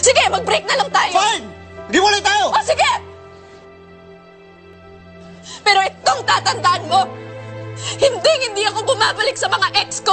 Sige, mag-break na lang tayo. Fine! Hiwalay tayo! O, sige! Pero itong tatandaan mo, hindi hindi ako bumabalik sa mga ex ko.